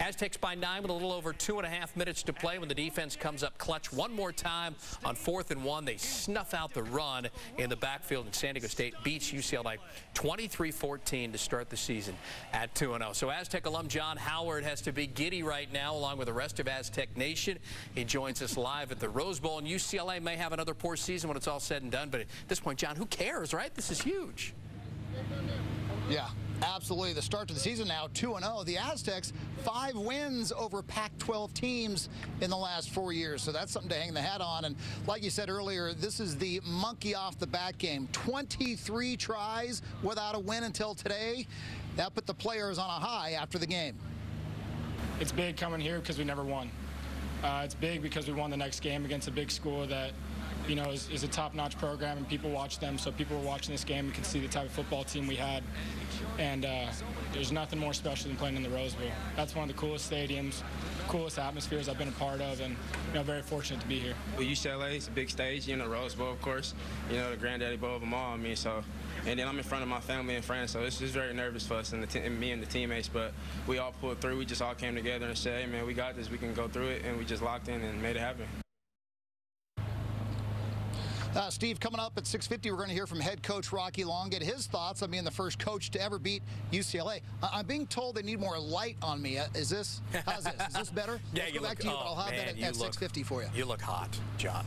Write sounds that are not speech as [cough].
Aztecs by nine with a little over two and a half minutes to play when the defense comes up clutch one more time on fourth and one. They snuff out the run in the backfield, and San Diego State beats UCLA 23-14 to start the season at 2-0. So Aztec alum John Howard has to be giddy right now, along with the rest of Aztec Nation. He joins us live at the Rose Bowl, and UCLA may have another poor season when it's all said and done, but at this point, John, who cares, right? This is huge. Yeah, absolutely. The start to the season now, 2-0. The Aztecs, five wins over Pac-12 teams in the last four years. So that's something to hang the hat on. And like you said earlier, this is the monkey off the bat game. 23 tries without a win until today. That put the players on a high after the game. It's big coming here because we never won. Uh, it's big because we won the next game against a big school that you know, is, is a top-notch program, and people watch them. So people were watching this game and could see the type of football team we had. And uh, there's nothing more special than playing in the Rose Bowl. That's one of the coolest stadiums, coolest atmospheres I've been a part of, and you know, very fortunate to be here. Well, UCLA is a big stage, you know, Rose Bowl, of course. You know, the granddaddy bowl of them all. I mean, so. And then I'm in front of my family and friends, so it's just very nervous for us and, the and me and the teammates. But we all pulled through. We just all came together and said, "Hey, man, we got this. We can go through it." And we just locked in and made it happen. Uh, Steve, coming up at 6.50, we're going to hear from head coach Rocky Long, get his thoughts on being the first coach to ever beat UCLA. I- am being told they need more light on me. Uh, is this, how's this? Is this better? [laughs] yeah, Let's you go look, back to you, oh, I'll have man, that at, at 6.50 for you. You look hot, John.